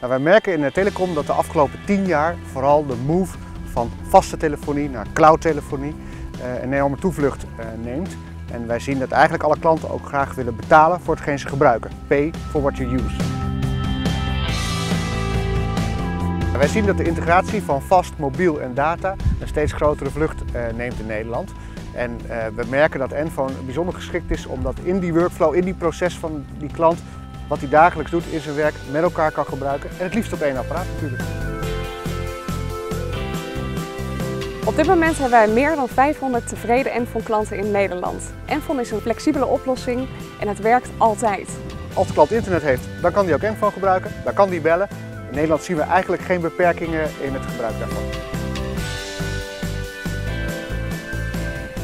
Nou, wij merken in de telecom dat de afgelopen 10 jaar vooral de move van vaste telefonie naar cloudtelefonie uh, een enorme toevlucht uh, neemt. En wij zien dat eigenlijk alle klanten ook graag willen betalen voor hetgeen ze gebruiken. Pay for what you use. Wij zien dat de integratie van vast, mobiel en data een steeds grotere vlucht uh, neemt in Nederland. En we merken dat Enphone bijzonder geschikt is omdat in die workflow, in die proces van die klant wat hij dagelijks doet in zijn werk met elkaar kan gebruiken. En het liefst op één apparaat natuurlijk. Op dit moment hebben wij meer dan 500 tevreden Enfon klanten in Nederland. Enfon is een flexibele oplossing en het werkt altijd. Als de klant internet heeft, dan kan hij ook Enfon gebruiken, dan kan hij bellen. In Nederland zien we eigenlijk geen beperkingen in het gebruik daarvan.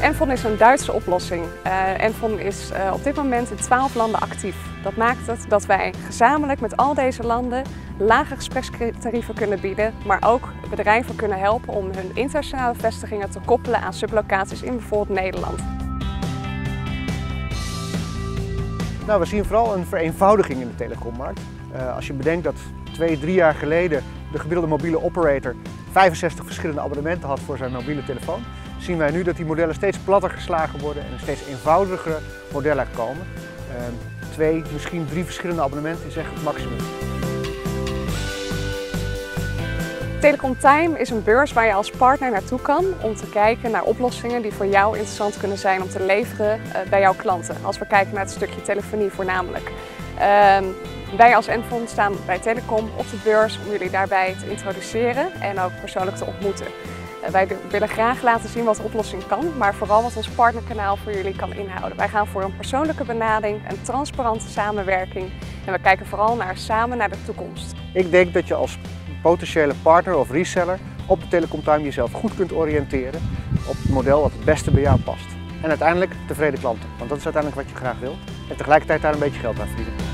Enfon is een Duitse oplossing. Uh, Enfon is uh, op dit moment in 12 landen actief. Dat maakt het dat wij gezamenlijk met al deze landen lage gesprekstarieven kunnen bieden, maar ook bedrijven kunnen helpen om hun internationale vestigingen te koppelen aan sublocaties in bijvoorbeeld Nederland. Nou, we zien vooral een vereenvoudiging in de telecommarkt. Uh, als je bedenkt dat twee, drie jaar geleden de gemiddelde mobiele operator 65 verschillende abonnementen had voor zijn mobiele telefoon, zien wij nu dat die modellen steeds platter geslagen worden en steeds eenvoudigere modellen komen. Uh, twee, misschien drie verschillende abonnementen is echt het maximum. Telecom Time is een beurs waar je als partner naartoe kan om te kijken naar oplossingen die voor jou interessant kunnen zijn om te leveren uh, bij jouw klanten. Als we kijken naar het stukje telefonie voornamelijk. Uh, wij als Enfon staan bij Telecom op de beurs om jullie daarbij te introduceren en ook persoonlijk te ontmoeten. Wij willen graag laten zien wat de oplossing kan, maar vooral wat ons partnerkanaal voor jullie kan inhouden. Wij gaan voor een persoonlijke benadering, een transparante samenwerking en we kijken vooral naar samen naar de toekomst. Ik denk dat je als potentiële partner of reseller op de Telecom Time jezelf goed kunt oriënteren op het model wat het beste bij jou past. En uiteindelijk tevreden klanten, want dat is uiteindelijk wat je graag wilt. En tegelijkertijd daar een beetje geld aan verdienen.